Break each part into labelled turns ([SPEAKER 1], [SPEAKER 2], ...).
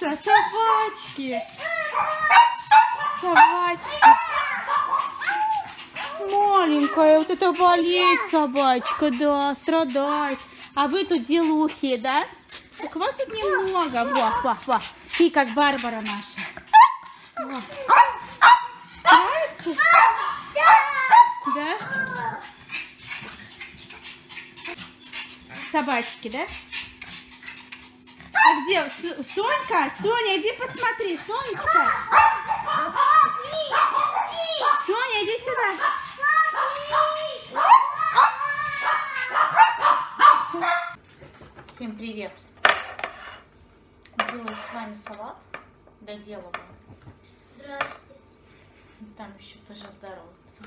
[SPEAKER 1] боится, собачки. Собачки. Маленькая, вот это болеет собачка, да, страдает. А вы тут делухи, да? Так вас тут немного. Во, во, во. Ты как Барбара наша. Да? Собачки, да? А где? С- Сонька? Соня, иди посмотри. Сонечка. Соня, иди сюда. Всем привет. Делаю с вами салат. Доделываю.
[SPEAKER 2] Здравствуйте.
[SPEAKER 1] Там еще тоже здороваться.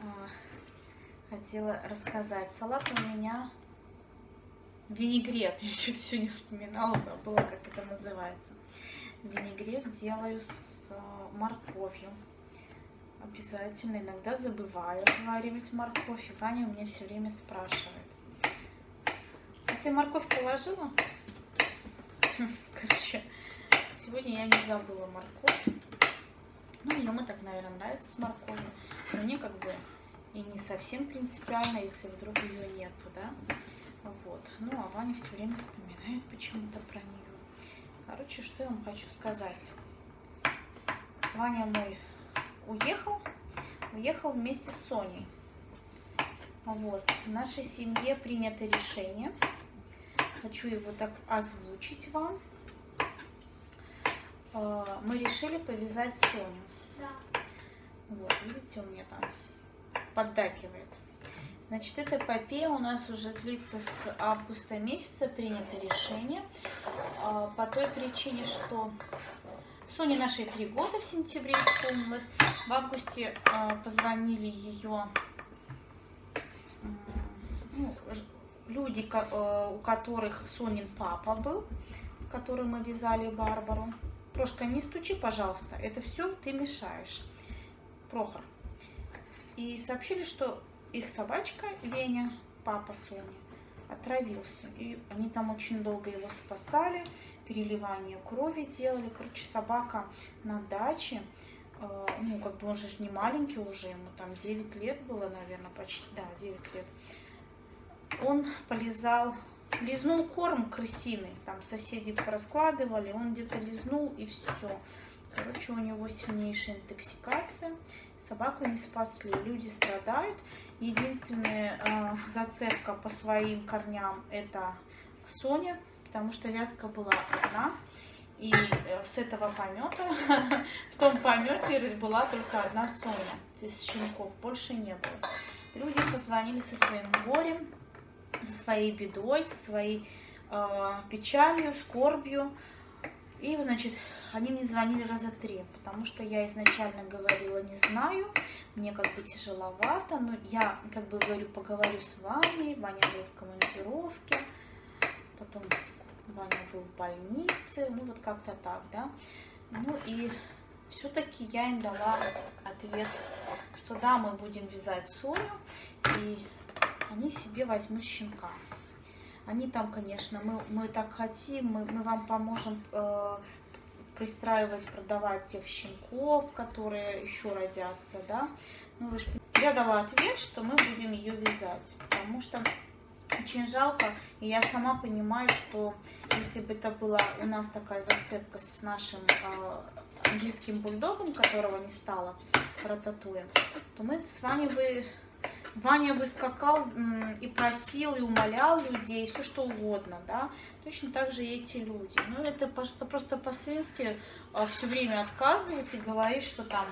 [SPEAKER 1] А, Хотела рассказать. Салат у меня винегрет. Я чуть все не вспоминала, забыла, как это называется. Винегрет делаю с а, морковью. Обязательно. Иногда забываю отваривать морковь. И Ваня у меня все время спрашивает. А ты морковь положила? Хм, Короче, сегодня я не забыла морковь. Ну, ему так, наверное, нравится с морковью. Но мне как бы и не совсем принципиально, если вдруг ее нету, да. Вот. Ну, а Ваня все время вспоминает почему-то про нее. Короче, что я вам хочу сказать. Ваня мой уехал, уехал вместе с Соней. Вот. В нашей семье принято решение. Хочу его так озвучить вам. Э, Мы решили повязать Соню.
[SPEAKER 2] Да.
[SPEAKER 1] Вот, видите, у меня там поддакивает. Значит, эта эпопея у нас уже длится с августа месяца, принято решение. а, По той причине, что Соне нашей три года в сентябре исполнилось. В августе а, позвонили ее ну, люди, э, у которых Сонин папа был, с которым мы вязали Барбару. Прошка, не стучи, пожалуйста, это все ты мешаешь. Прохор. И сообщили, что их собачка Веня, папа Сони, отравился. И они там очень долго его спасали, переливание крови делали. Короче, собака на даче, э, ну, как бы он же не маленький уже, ему там 9 лет было, наверное, почти, да, 9 лет. Он полезал, лизнул корм крысиный, там соседи раскладывали, он где-то лизнул и все. Короче, у него сильнейшая интоксикация. Собаку не спасли. Люди страдают. Единственная э, зацепка по своим корням это Соня, потому что вязка была одна. И э, с этого помета, в том помете была только одна Соня из щенков, больше не было. Люди позвонили со своим горем, со своей бедой, со своей э, печалью, скорбью. И, значит, они мне звонили раза три, потому что я изначально говорила, не знаю, мне как бы тяжеловато, но я как бы говорю, поговорю с Ваней, Ваня был в командировке, потом Ваня был в больнице, ну вот как-то так, да. Ну и все-таки я им дала ответ, что да, мы будем вязать Соню, и они себе возьмут щенка. Они там, конечно, мы, мы так хотим, мы, мы вам поможем э, пристраивать, продавать тех щенков, которые еще родятся, да. Ну, вы ж я дала ответ, что мы будем ее вязать, потому что очень жалко, и я сама понимаю, что если бы это была у нас такая зацепка с нашим э, английским бульдогом, которого не стало, рататуя, то мы с Ваней бы Ваня бы скакал и просил, и умолял людей, все что угодно, да. Точно так же и эти люди. Ну, это просто, просто по-свински все время отказывать и говорить, что там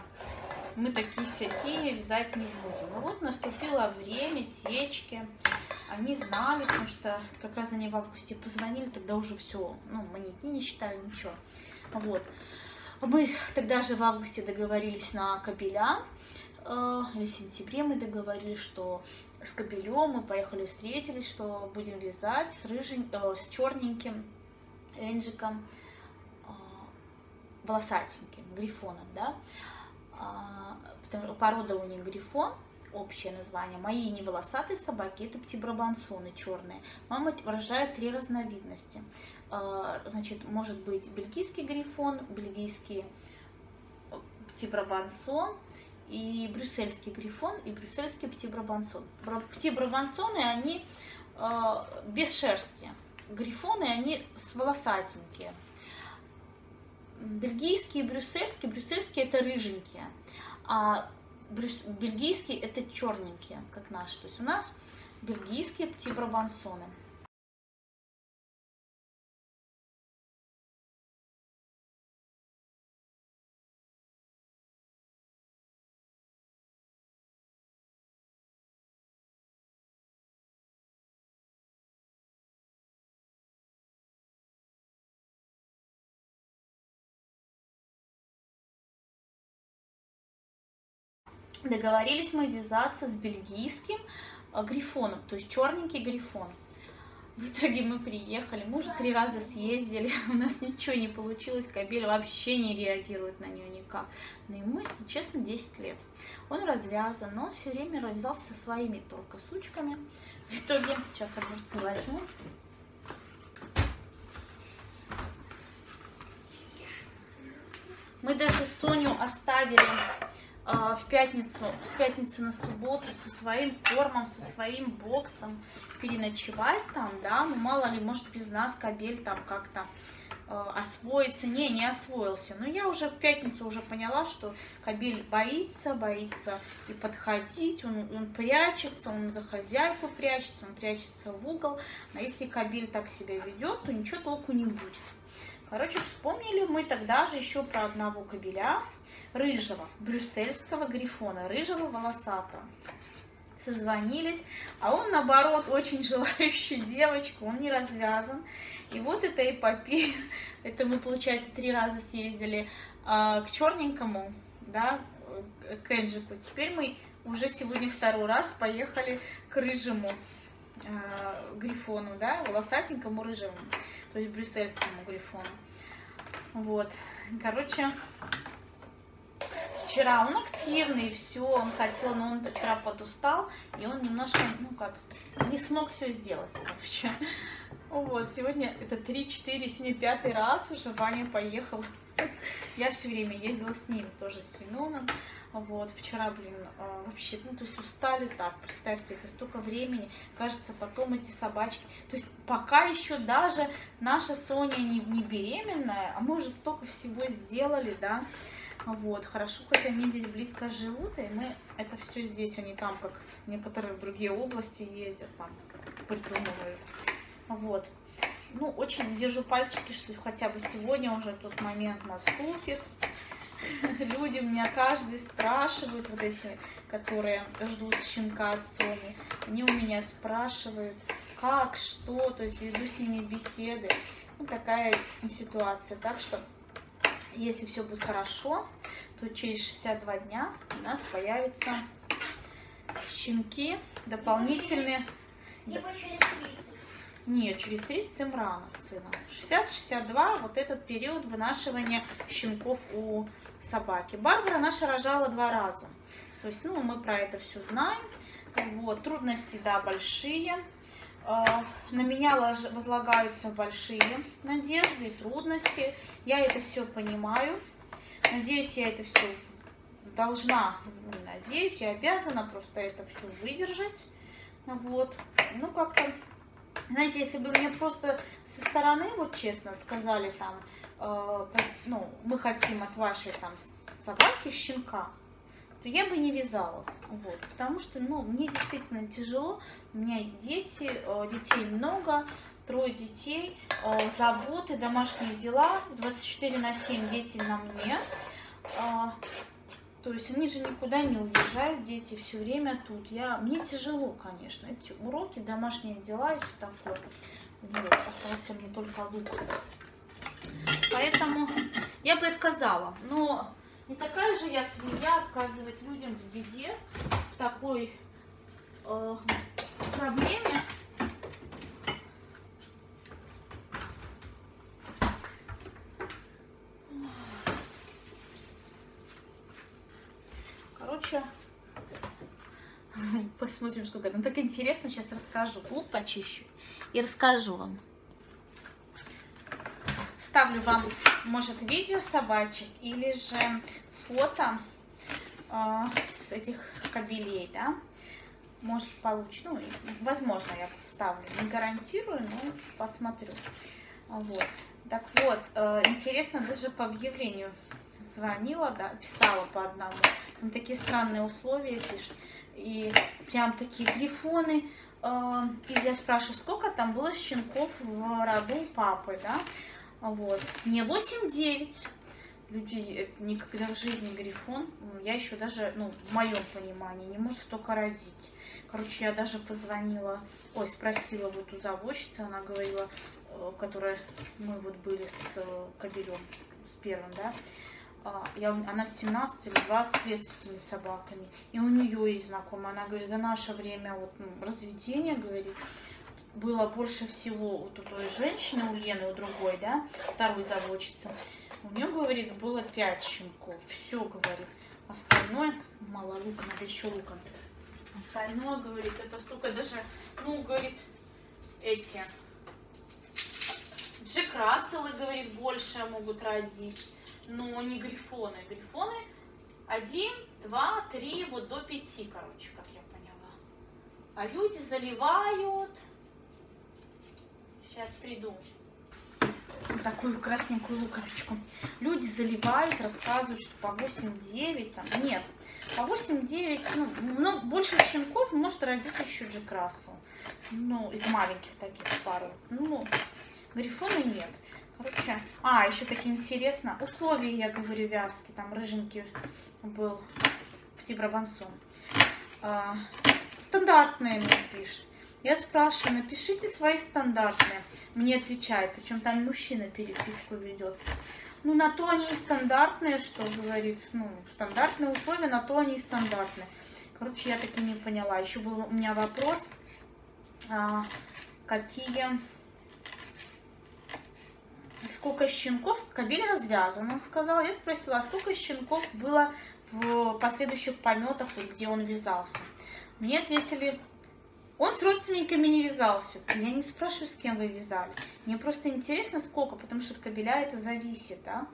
[SPEAKER 1] мы такие всякие, вязать не будем. Ну вот наступило время течки. Они знали, потому что как раз они в августе позвонили, тогда уже все, ну, мы ни дни не считали, ничего. Вот. Мы тогда же в августе договорились на кабеля, или в сентябре мы договорились, что с кабелем мы поехали, встретились, что будем вязать с рыжим, э, с черненьким энджиком, э, волосатеньким, грифоном, да. Потому- порода у них грифон, общее название. Мои не волосатые собаки, это птибрабансоны черные. Мама выражает три разновидности. А, значит, может быть бельгийский грифон, бельгийский птибрабансон и брюссельский грифон и брюссельский птибрабансон. Птибрабансоны, они э, без шерсти. Грифоны, они с волосатенькие. Бельгийские брюссельские. Брюссельские это рыженькие. А брюс, бельгийские это черненькие, как наши. То есть у нас бельгийские птибрабансоны. Договорились мы вязаться с бельгийским э, грифоном, то есть черненький грифон. В итоге мы приехали, мы уже три раза съездили, у нас ничего не получилось, кабель вообще не реагирует на нее никак. Но ему, если честно, 10 лет. Он развязан, но он все время развязался со своими только сучками. В итоге, сейчас огурцы возьму. Мы даже Соню оставили в пятницу, с пятницы на субботу со своим кормом, со своим боксом переночевать там, да, ну мало ли, может без нас кабель там как-то э, освоится, не, не освоился, но я уже в пятницу уже поняла, что кабель боится, боится и подходить, он, он прячется, он за хозяйку прячется, он прячется в угол, а если кабель так себя ведет, то ничего толку не будет. Короче, вспомнили мы тогда же еще про одного кобеля, рыжего, брюссельского грифона, рыжего волосатого. Созвонились, а он, наоборот, очень желающий девочку, он не развязан. И вот эта эпопея, это мы, получается, три раза съездили э, к черненькому, да, к Энджику. Теперь мы уже сегодня второй раз поехали к рыжему э, грифону, да, волосатенькому рыжему, то есть брюссельскому грифону. Вот, короче, вчера он активный, все, он хотел, но он вчера подустал, и он немножко, ну как, не смог все сделать, короче. Вот, сегодня это 3-4, сегодня пятый раз уже Ваня поехал. Я все время ездила с ним, тоже с Семеном. Вот, вчера, блин, а, вообще, ну, то есть устали так, представьте, это столько времени, кажется, потом эти собачки, то есть пока еще даже наша Соня не, не беременная, а мы уже столько всего сделали, да, вот, хорошо, хоть они здесь близко живут, и мы это все здесь, они там, как некоторые в другие области ездят, там, придумывают, вот. Ну, очень держу пальчики, что хотя бы сегодня уже тот момент наступит, люди у меня каждый спрашивают, вот эти, которые ждут щенка от Сони, они у меня спрашивают, как, что, то есть веду с ними беседы. Вот такая ситуация. Так что, если все будет хорошо, то через 62 дня у нас появятся щенки дополнительные.
[SPEAKER 2] Либо через 30.
[SPEAKER 1] Нет, через 30 им рано, сына. 60-62, вот этот период вынашивания щенков у собаки. Барбара наша рожала два раза. То есть, ну, мы про это все знаем. Вот, трудности, да, большие. А, на меня возлагаются большие надежды и трудности. Я это все понимаю. Надеюсь, я это все должна, не надеюсь, я обязана просто это все выдержать. Вот. Ну, как-то знаете, если бы мне просто со стороны, вот честно, сказали там, э, ну, мы хотим от вашей там собаки щенка, то я бы не вязала. Вот, потому что, ну, мне действительно тяжело. У меня дети, э, детей много, трое детей, э, заботы, домашние дела, 24 на 7 дети на мне. Э, то есть они же никуда не уезжают, дети все время тут. Я, мне тяжело, конечно, эти уроки, домашние дела и все такое. Вот, остался мне только лук. Поэтому я бы отказала. Но не такая же я свинья отказывать людям в беде, в такой э, проблеме. Короче, Посмотрим, сколько. Ну так интересно, сейчас расскажу. Клуб почищу и расскажу вам. Ставлю вам, может, видео собачек или же фото э, с этих кабелей, да. Может, получится. Ну, возможно, я вставлю. Не гарантирую, но посмотрю. Вот. Так вот, э, интересно, даже по объявлению звонила, да, писала по одному. Там такие странные условия пишут. И прям такие грифоны. Э, и я спрашиваю, сколько там было щенков в роду папы, да? Вот. Не 8-9. Люди никогда в жизни грифон, я еще даже, ну, в моем понимании, не может столько родить. Короче, я даже позвонила, ой, спросила вот у заводчицы, она говорила, э, которая, мы вот были с э, кобелем, с первым, да, я, она с 17 или 20 лет с этими собаками. И у нее есть знакомая. Она говорит, за наше время вот, ну, разведения, говорит, было больше всего вот у той женщины, у Лены, у другой, да, второй заводчицы. У нее, говорит, было 5 щенков. Все, говорит. Остальное, мало лука, надо еще лука. Остальное, говорит, это столько даже, ну, говорит, эти Джек Расселы, говорит, больше могут родить но не грифоны. Грифоны один, два, три, вот до пяти, короче, как я поняла. А люди заливают. Сейчас приду. Такую красненькую луковичку. Люди заливают, рассказывают, что по 8-9 там. Нет, по 8-9, ну, ну, больше щенков может родить еще Джек Рассел. Ну, из маленьких таких пару. Ну, грифоны нет. Короче, а, еще такие интересно. Условия, я говорю, вязки. Там рыженький был Пти Брабансон. А, стандартные мне пишут. Я спрашиваю, напишите свои стандартные. Мне отвечает, причем там мужчина переписку ведет. Ну, на то они и стандартные, что говорит, ну, стандартные условия, на то они и стандартные. Короче, я таки не поняла. Еще был у меня вопрос, а, какие сколько щенков, кабель развязан, он сказал. Я спросила, а сколько щенков было в последующих пометах, где он вязался. Мне ответили, он с родственниками не вязался. Я не спрашиваю, с кем вы вязали. Мне просто интересно, сколько, потому что от кабеля это зависит. Да?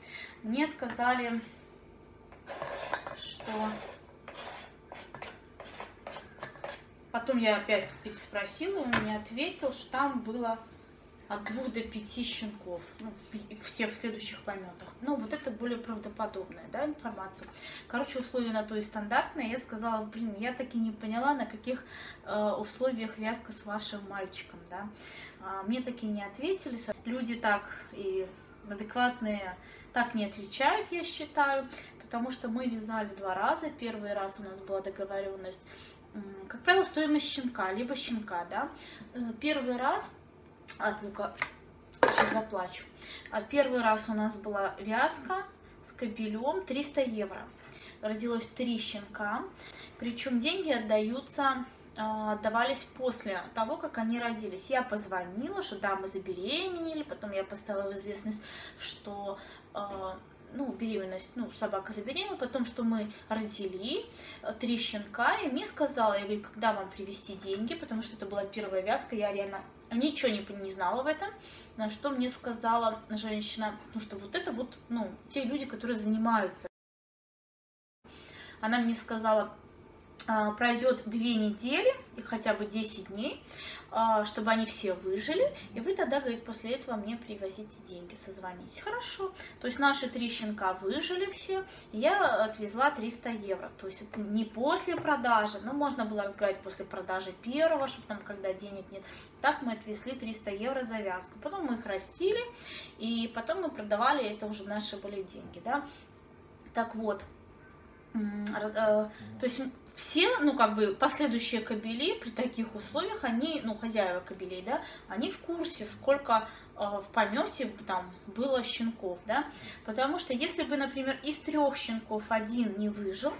[SPEAKER 1] Мне сказали, что... Потом я опять переспросила, он мне ответил, что там было от двух до пяти щенков ну, в тех следующих пометах. Ну, вот это более правдоподобная да, информация. Короче, условия на то и стандартные. Я сказала, блин, я так и не поняла, на каких э, условиях вязка с вашим мальчиком. Да? А, мне таки не ответили. Люди так и адекватные так не отвечают, я считаю, потому что мы вязали два раза. Первый раз у нас была договоренность как правило, стоимость щенка, либо щенка, да. Э, первый раз от лука. Сейчас заплачу. А первый раз у нас была вязка с кобелем 300 евро. Родилось три щенка. Причем деньги отдаются а, отдавались после того, как они родились. Я позвонила, что да, мы забеременели, потом я поставила в известность, что а, ну, беременность, ну, собака забеременела, потом, что мы родили три щенка, и мне сказала, я говорю, когда вам привезти деньги, потому что это была первая вязка, я реально ничего не, не знала в этом, на что мне сказала женщина, ну, что вот это вот, ну, те люди, которые занимаются. Она мне сказала, пройдет две недели, хотя бы 10 дней, а, чтобы они все выжили, и вы тогда, говорит, после этого мне привозите деньги, созвонитесь. Хорошо. То есть наши три щенка выжили все, и я отвезла 300 евро. То есть это не после продажи, но можно было разговаривать после продажи первого, чтобы там, когда денег нет. Так мы отвезли 300 евро за вязку. Потом мы их растили, и потом мы продавали, это уже наши были деньги, да. Так вот, э, то есть все, ну, как бы, последующие кабели при таких условиях, они, ну, хозяева кабелей, да, они в курсе, сколько э, в помете там было щенков, да, потому что если бы, например, из трех щенков один не выжил,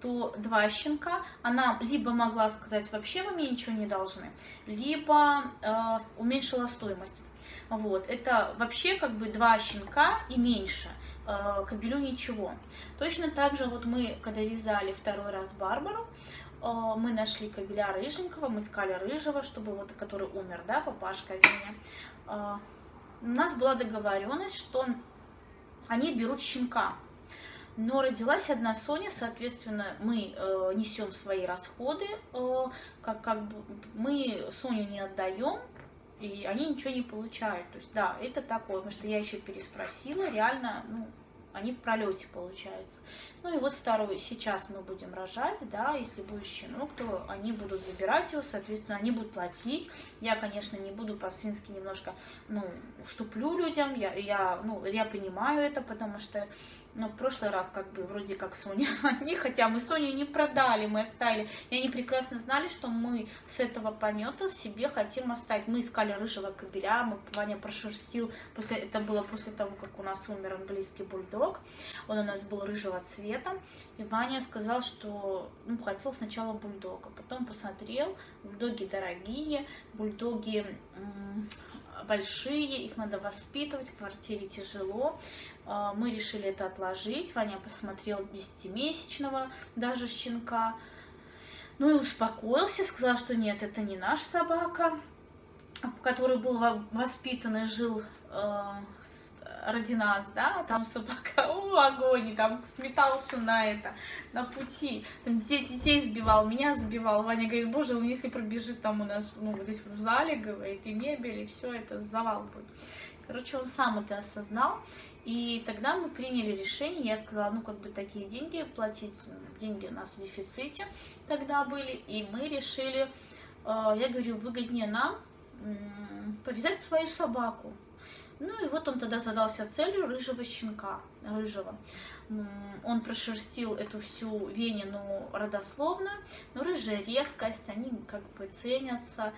[SPEAKER 1] то два щенка, она либо могла сказать, вообще вы мне ничего не должны, либо э, уменьшила стоимость. Вот, это вообще как бы два щенка и меньше, э, кобелю ничего. Точно так же вот мы, когда вязали второй раз Барбару, э, мы нашли кобеля рыженького, мы искали рыжего, чтобы вот, который умер, да, папашка Веня. А, у нас была договоренность, что они берут щенка. Но родилась одна Соня, соответственно, мы э, несем свои расходы, э, как, как бы мы Соню не отдаем, и они ничего не получают. То есть, да, это такое, потому что я еще переспросила, реально, ну, они в пролете получается. Ну и вот второй, сейчас мы будем рожать, да, если будет щенок, то они будут забирать его, соответственно, они будут платить. Я, конечно, не буду по-свински немножко, ну, уступлю людям, я, я, ну, я понимаю это, потому что ну, в прошлый раз как бы вроде как Соня они, хотя мы Соню не продали, мы оставили. И они прекрасно знали, что мы с этого помета себе хотим оставить. Мы искали рыжего кобеля, мы, Ваня прошерстил, после, это было после того, как у нас умер английский бульдог. Он у нас был рыжего цвета. И Ваня сказал, что ну, хотел сначала бульдога, потом посмотрел, бульдоги дорогие, бульдоги большие, их надо воспитывать, в квартире тяжело. А, мы решили это отложить. Ваня посмотрел 10-месячного даже щенка. Ну и успокоился, сказал, что нет, это не наш собака, который был воспитан и жил э, ради нас, да, там собака, о, огонь, там сметался на это, на пути, там детей, детей сбивал, меня сбивал, Ваня говорит, боже, он если пробежит там у нас, ну, вот здесь в зале, говорит, и мебель, и все, это завал будет. Короче, он сам это осознал, и тогда мы приняли решение, я сказала, ну, как бы такие деньги платить, деньги у нас в дефиците тогда были, и мы решили, э, я говорю, выгоднее нам повязать свою собаку. Ну и вот он тогда задался целью рыжего щенка, рыжего. Он прошерстил эту всю Венину родословно, но рыжая редкость, они как бы ценятся.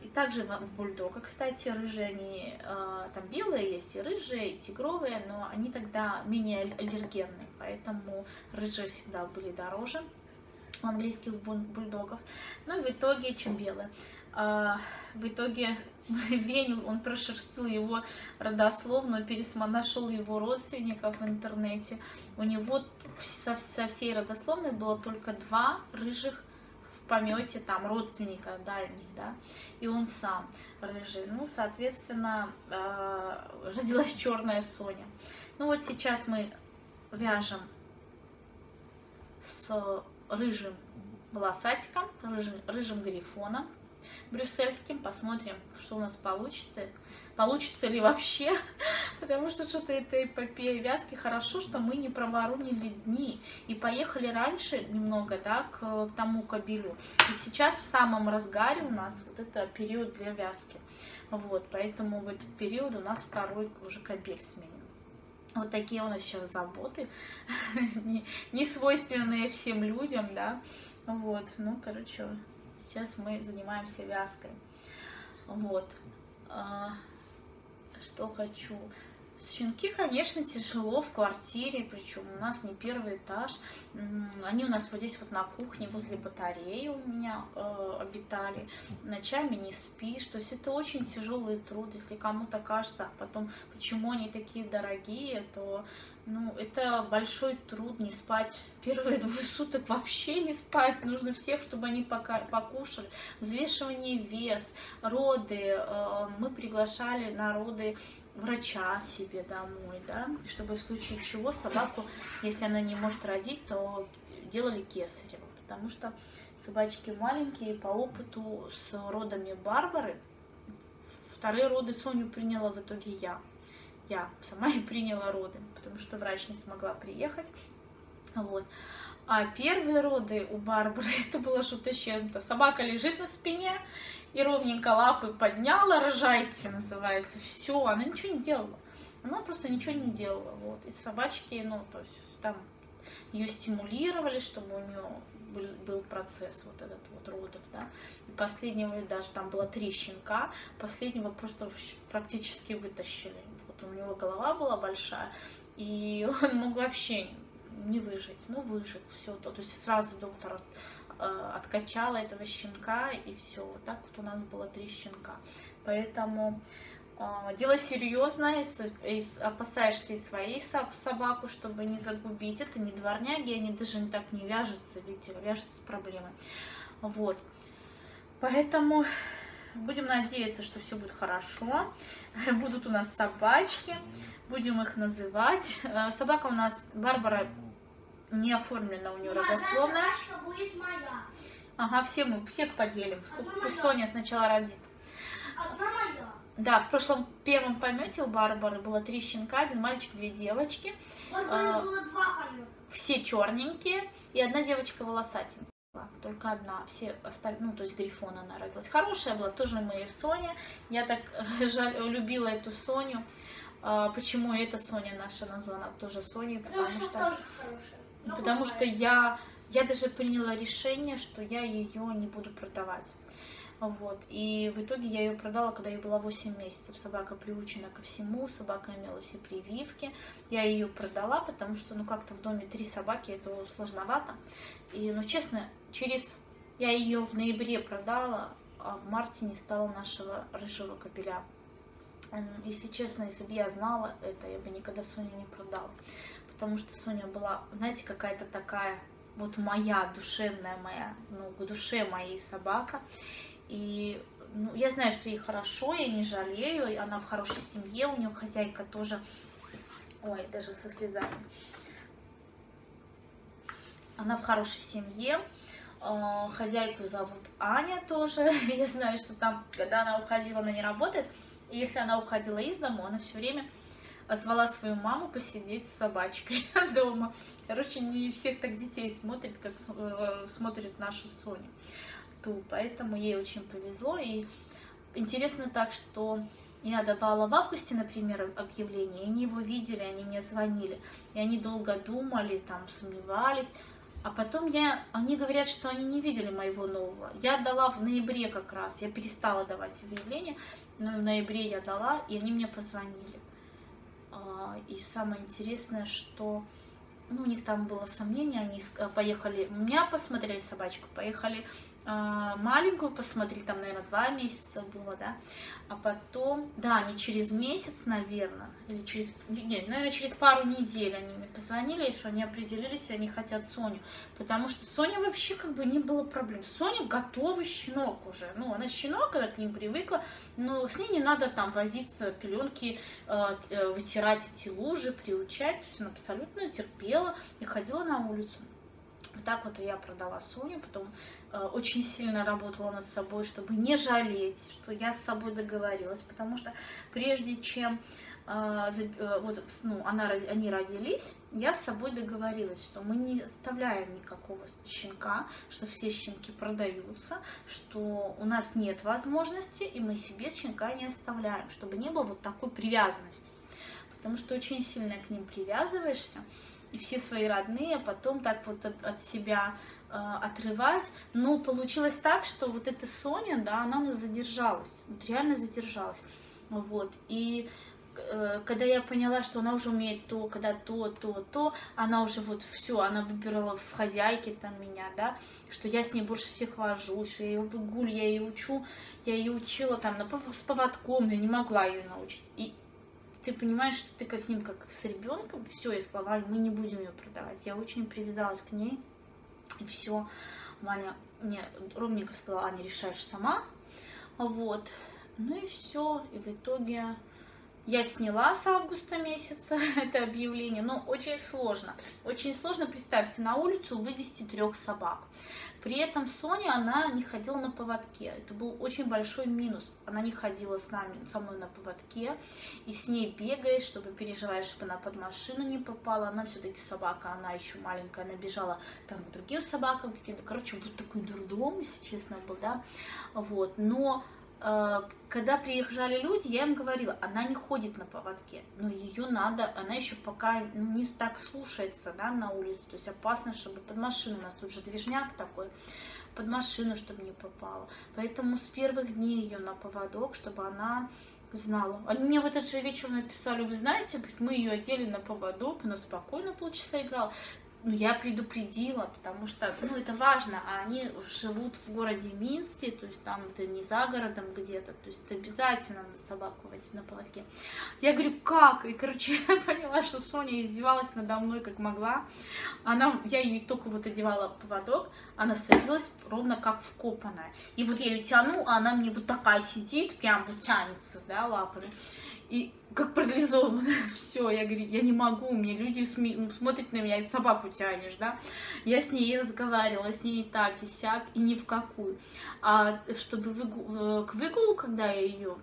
[SPEAKER 1] И также в бульдога, кстати, рыжие, они э, там белые есть и рыжие, и тигровые, но они тогда менее аллергенные, поэтому рыжие всегда были дороже у английских бульдогов. Ну и в итоге, чем белые. Э, в итоге Веню, он прошерстил его родословно, пересма, нашел его родственников в интернете. У него со, со всей родословной было только два рыжих помете там родственника дальних, да, и он сам рыжий. Ну, соответственно, э, родилась черная Соня. Ну вот сейчас мы вяжем с рыжим волосатиком, рыжим, рыжим грифоном брюссельским. Посмотрим, что у нас получится. Получится ли вообще. Потому что что-то это эпопея вязки. Хорошо, что мы не проворонили дни. И поехали раньше немного, да, к, к тому кабелю. И сейчас в самом разгаре у нас вот это период для вязки. Вот, поэтому в этот период у нас второй уже кабель сменен. Вот такие у нас сейчас заботы, не, не свойственные всем людям, да. Вот, ну, короче, Сейчас мы занимаемся вязкой. Вот. А, что хочу. Щенки, конечно, тяжело в квартире, причем у нас не первый этаж. Они у нас вот здесь вот на кухне возле батареи у меня э, обитали. Ночами не спишь. То есть это очень тяжелый труд. Если кому-то кажется, а потом почему они такие дорогие, то ну, это большой труд не спать. Первые двое суток вообще не спать. Нужно всех, чтобы они пока покушали. Взвешивание вес, роды. Э, мы приглашали на роды врача себе домой, да, чтобы в случае чего собаку, если она не может родить, то делали кесарево, потому что собачки маленькие, по опыту с родами Барбары, вторые роды Соню приняла в итоге я я сама и приняла роды, потому что врач не смогла приехать. Вот. А первые роды у Барбары, это было что-то чем-то. Собака лежит на спине и ровненько лапы подняла, рожайте, называется. Все, она ничего не делала. Она просто ничего не делала. Вот. И собачки, ну, то есть там ее стимулировали, чтобы у нее был, был процесс вот этот вот родов, да. И последнего, даже там было три щенка, последнего просто практически вытащили у него голова была большая, и он мог вообще не выжить, ну выжил, все то, то есть сразу доктор э, откачала этого щенка, и все, вот так вот у нас было три щенка, поэтому А, дело серьезное, опасаешься и своей собаку, чтобы не загубить. Это не дворняги, они даже не так не вяжутся, видите, вяжутся с проблемой. Вот. Поэтому будем надеяться, что все будет хорошо. Будут у нас собачки, будем их называть. А, собака у нас, Барбара, не оформлена у нее родословная.
[SPEAKER 2] собачка будет моя.
[SPEAKER 1] Ага, все мы, всех поделим. Пусть Соня сначала родит.
[SPEAKER 2] Одна моя.
[SPEAKER 1] Да, в прошлом первом помете у Барбары было три щенка, один мальчик, две девочки.
[SPEAKER 2] Барбары
[SPEAKER 1] А,
[SPEAKER 2] было два полета.
[SPEAKER 1] Все черненькие, и одна девочка волосатенькая. Только одна, все остальные, ну, то есть Грифон она родилась. Хорошая была, тоже моя Соня. Я так жаль, любила эту Соню. А, Почему эта Соня наша названа тоже Соней?
[SPEAKER 2] Потому
[SPEAKER 1] Потому
[SPEAKER 2] что
[SPEAKER 1] что,
[SPEAKER 2] тоже хорошая. Но
[SPEAKER 1] потому что я, я даже приняла решение, что я ее не буду продавать. Вот. И в итоге я ее продала, когда ей было 8 месяцев. Собака приучена ко всему, собака имела все прививки. Я ее продала, потому что, ну, как-то в доме три собаки, это сложновато. И, ну, честно, через... Я ее в ноябре продала, а в марте не стало нашего рыжего капеля. Если честно, если бы я знала это, я бы никогда Соню не продала. Потому что Соня была, знаете, какая-то такая вот моя, душевная моя, ну, к душе моей собака. И ну, я знаю, что ей хорошо, я не жалею, она в хорошей семье, у нее хозяйка тоже, ой, даже со слезами. Она в хорошей семье, э, хозяйку зовут Аня тоже, я знаю, что там, когда она уходила, она не работает, и если она уходила из дома, она все время звала свою маму посидеть с собачкой дома. Короче, не всех так детей смотрит, как э, смотрит нашу Соню ту, поэтому ей очень повезло. И интересно так, что я давала в августе, например, объявление, и они его видели, они мне звонили, и они долго думали, там, сомневались, а потом я, они говорят, что они не видели моего нового. Я дала в ноябре как раз, я перестала давать объявления, но в ноябре я дала, и они мне позвонили. А, И самое интересное, что ну, у них там было сомнение, они поехали, меня посмотрели собачку, поехали маленькую посмотрели, там, наверное, два месяца было, да, а потом, да, они через месяц, наверное, или через, нет, наверное, через пару недель они мне позвонили, что они определились, они хотят Соню, потому что Соня вообще как бы не было проблем, Соня готовый щенок уже, ну, она щенок, она к ним привыкла, но с ней не надо там возиться, пеленки, э, э, вытирать эти лужи, приучать, то есть она абсолютно терпела и ходила на улицу. Вот так вот я продала Соню, потом э, очень сильно работала над собой, чтобы не жалеть, что я с собой договорилась, потому что прежде чем э, э, вот, ну, она, они родились, я с собой договорилась, что мы не оставляем никакого щенка, что все щенки продаются, что у нас нет возможности, и мы себе щенка не оставляем, чтобы не было вот такой привязанности, потому что очень сильно к ним привязываешься, и все свои родные потом так вот от, от себя э, отрывать. Но получилось так, что вот эта Соня, да, она у нас задержалась, вот реально задержалась. Вот. И э, когда я поняла, что она уже умеет то, когда то, то, то, она уже вот все, она выбирала в хозяйке там меня, да, что я с ней больше всех вожусь, что я ее выгулю, я ее учу, я ее учила там на, с поводком, я не могла ее научить. И ты понимаешь, что ты с ним как с ребенком, все, я сказала, «Вань, мы не будем ее продавать. Я очень привязалась к ней, и все. Ваня мне ровненько сказала, Аня, решаешь сама. Вот. Ну и все. И в итоге я сняла с августа месяца это объявление, но очень сложно. Очень сложно, представьте, на улицу вывести трех собак. При этом Соня, она не ходила на поводке. Это был очень большой минус. Она не ходила с нами, со мной на поводке. И с ней бегаешь, чтобы переживаешь, чтобы она под машину не попала. Она все-таки собака, она еще маленькая, она бежала там к другим собакам каким-то. Короче, вот такой дурдом, если честно, был, да. Вот. Но когда приезжали люди, я им говорила, она не ходит на поводке, но ее надо, она еще пока ну, не так слушается, да, на улице, то есть опасно, чтобы под машину, у нас тут же движняк такой, под машину, чтобы не попала. Поэтому с первых дней ее на поводок, чтобы она знала. Они мне в этот же вечер написали, вы знаете, мы ее одели на поводок, она спокойно полчаса играла. Ну, я предупредила, потому что, ну, это важно, а они живут в городе Минске, то есть там это не за городом где-то, то есть это обязательно надо собаку водить на поводке. Я говорю, как? И, короче, я поняла, что Соня издевалась надо мной как могла. Она, я ее только вот одевала поводок, она садилась ровно как вкопанная. И вот я ее тяну, а она мне вот такая сидит, прям вот тянется, да, лапами. И как парализованная, все, я говорю, я не могу, мне люди сме- смотрят на меня, и собаку тянешь, да, я с ней разговаривала, с ней и так, и сяк, и ни в какую, а чтобы выгу- э, к выгулу, когда я ее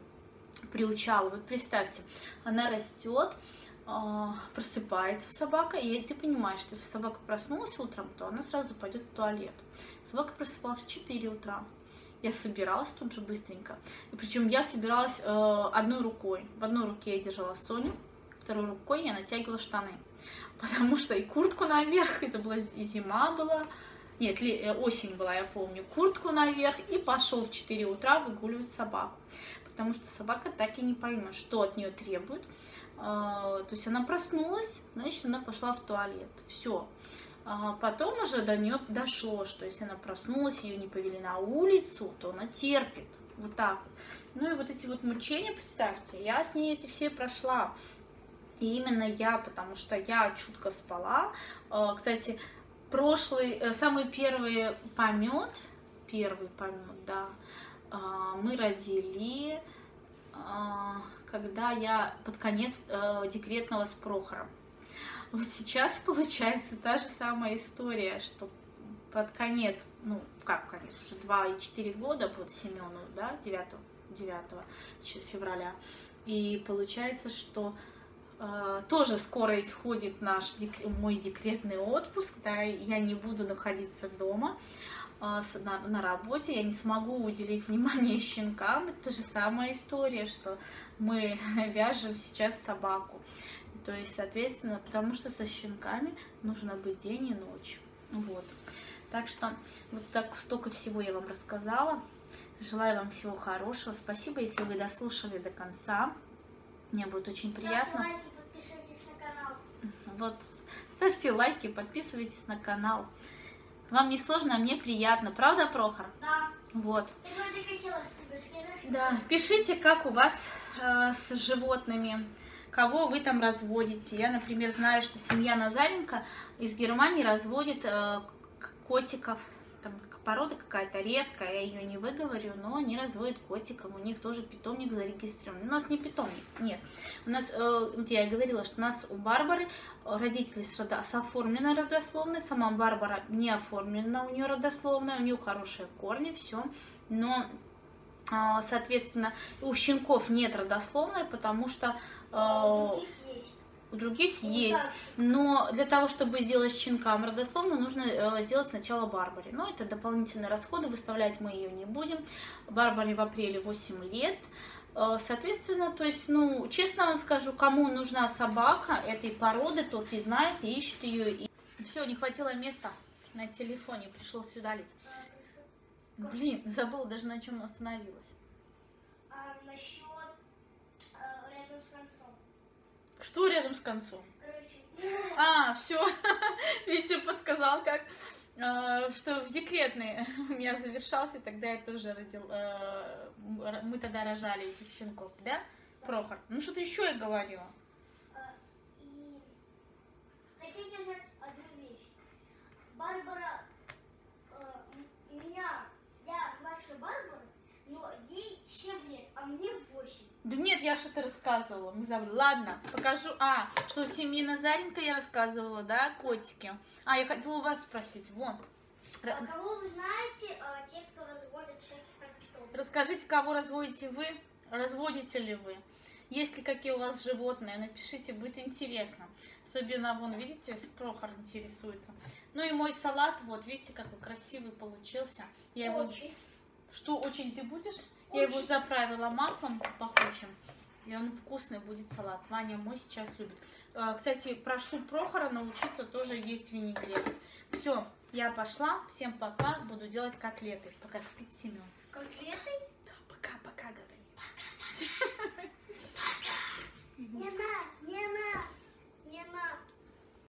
[SPEAKER 1] приучала, вот представьте, она растет, а, просыпается собака, и ты понимаешь, что если собака проснулась утром, то она сразу пойдет в туалет. Собака просыпалась в 4 утра. Я собиралась тут же быстренько. И причем я собиралась э, одной рукой. В одной руке я держала Соню, второй рукой я натягивала штаны. Потому что и куртку наверх, это была и зима была, нет, ли, э, осень была, я помню, куртку наверх и пошел в 4 утра выгуливать собаку. Потому что собака так и не поймет, что от нее требует. Э, то есть она проснулась, значит, она пошла в туалет. Все. А потом уже до нее дошло, что если она проснулась, ее не повели на улицу, то она терпит. Вот так вот. Ну и вот эти вот мучения, представьте, я с ней эти все прошла. И именно я, потому что я чутко спала. А, кстати, прошлый, э, самый первый помет, первый помет, да, а, мы родили, когда я под конец э, декретного с Прохором. Сейчас получается та же самая история, что под конец, ну, как конец, уже 2 и 4 года под Семену, да, 9, 9 февраля. И получается, что э, тоже скоро исходит наш мой декретный отпуск, да, я не буду находиться дома э, на, на работе, я не смогу уделить внимание щенкам. Это же самая история, что мы вяжем сейчас собаку. То есть, соответственно, потому что со щенками нужно быть день и ночь. Вот. Так что вот так столько всего я вам рассказала. Желаю вам всего хорошего. Спасибо, если вы дослушали до конца. Мне будет очень приятно.
[SPEAKER 2] Ставьте лайки, подписывайтесь на канал.
[SPEAKER 1] Вот, ставьте лайки, подписывайтесь на канал. Вам не сложно, а мне приятно. Правда, Прохор?
[SPEAKER 2] Да.
[SPEAKER 1] Вот. Да, пишите, как у вас э, с животными кого вы там разводите. Я, например, знаю, что семья Назаренко из Германии разводит э, котиков. Там порода какая-то редкая, я ее не выговорю, но они разводят котиков, у них тоже питомник зарегистрирован. У нас не питомник, нет. У нас, э, вот я и говорила, что у нас у Барбары родители с, родо, с оформленной родословной, сама Барбара не оформлена, у нее родословная, у нее хорошие корни, все. Но соответственно, у щенков нет родословной, потому что
[SPEAKER 2] А,
[SPEAKER 1] у других есть. Но для того, чтобы сделать щенкам родословную, нужно э, сделать сначала Барбаре. Но это дополнительные расходы, выставлять мы ее не будем. Барбаре в апреле 8 лет. Э, Соответственно, то есть, ну, честно вам скажу, кому нужна собака этой породы, тот и знает, и ищет ее. И... Все, не хватило места на телефоне, пришлось сюда лить. Блин, забыла даже на чем остановилась.
[SPEAKER 2] А насчет э, рядом с концом.
[SPEAKER 1] Что рядом с концом?
[SPEAKER 2] Короче,
[SPEAKER 1] А, все. Витя подсказал, как э, что в декретный у меня завершался, тогда я тоже родил. э, Мы тогда рожали этих щенков, да? Прохор. Ну что-то еще я говорила.
[SPEAKER 2] и хотите знать одну вещь? Барбара, э, м- у меня, я младше Барбары, но ей 7 лет, а мне 8.
[SPEAKER 1] Да нет, я что-то рассказывала, мы забыли. Ладно, покажу. А, что в семье Назаренко я рассказывала, да, котики. А, я хотела у вас спросить. Вон.
[SPEAKER 2] А кого вы знаете, э, те, кто разводят всяких там питомцев?
[SPEAKER 1] Расскажите, кого разводите вы, разводите ли вы. Есть ли какие у вас животные, напишите, будет интересно. Особенно, вон, видите, Прохор интересуется. Ну и мой салат, вот, видите, какой красивый получился. Я его...
[SPEAKER 2] Очень.
[SPEAKER 1] Что, очень ты будешь? Я его заправила маслом пахучим. И он вкусный будет салат. Ваня мой сейчас любит. А, кстати, прошу Прохора научиться тоже есть винегрет. Все, я пошла. Всем пока. Буду делать котлеты, пока спит Семен.
[SPEAKER 2] Котлеты? Да, пока-пока, говорит. Пока-пока. Не надо.